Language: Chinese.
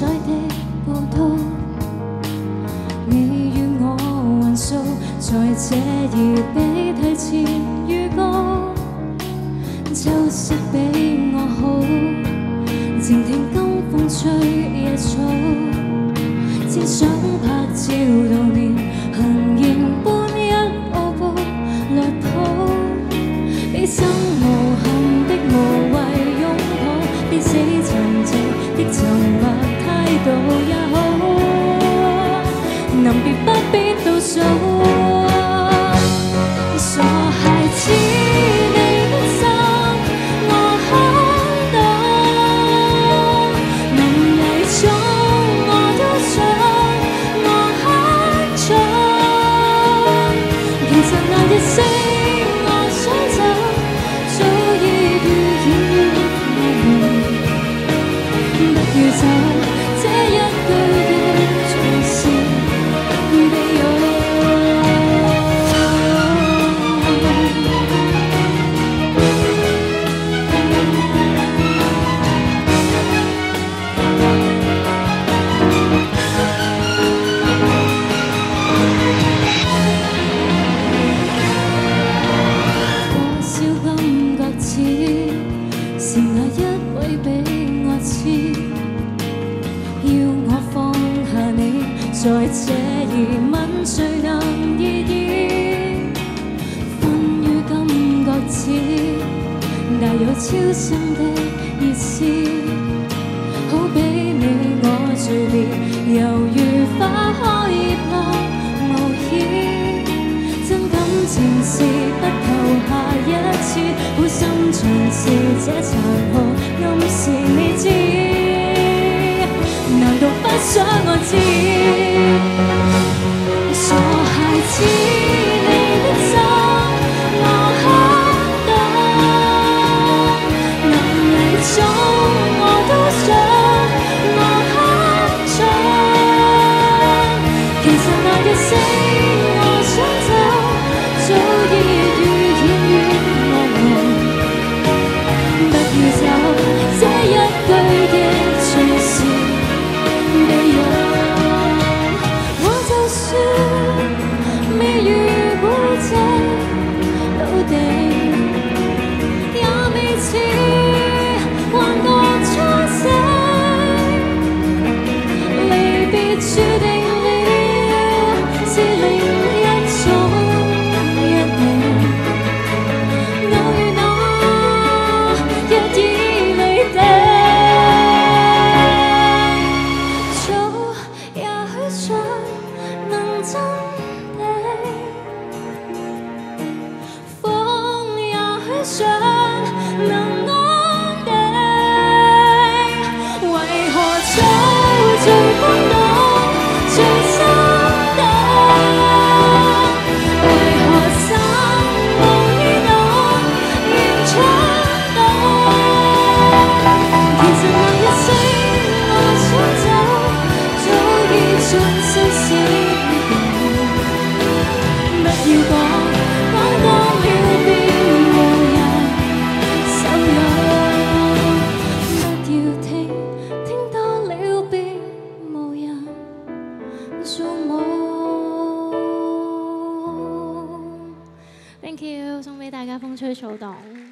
载的半道你与我云数在这儿比提前预告秋色比我好静听金风吹日草只想拍照是哪一位比我痴？要我放下你，在这疑问最能意义。欢愉感觉似带有超生的意思，好比你我聚别，犹如花开落无依。真感情是不求下一次。从此这残酷暗示你知，难道不想我知？傻孩子。to show. thank you 送俾大家风吹草动。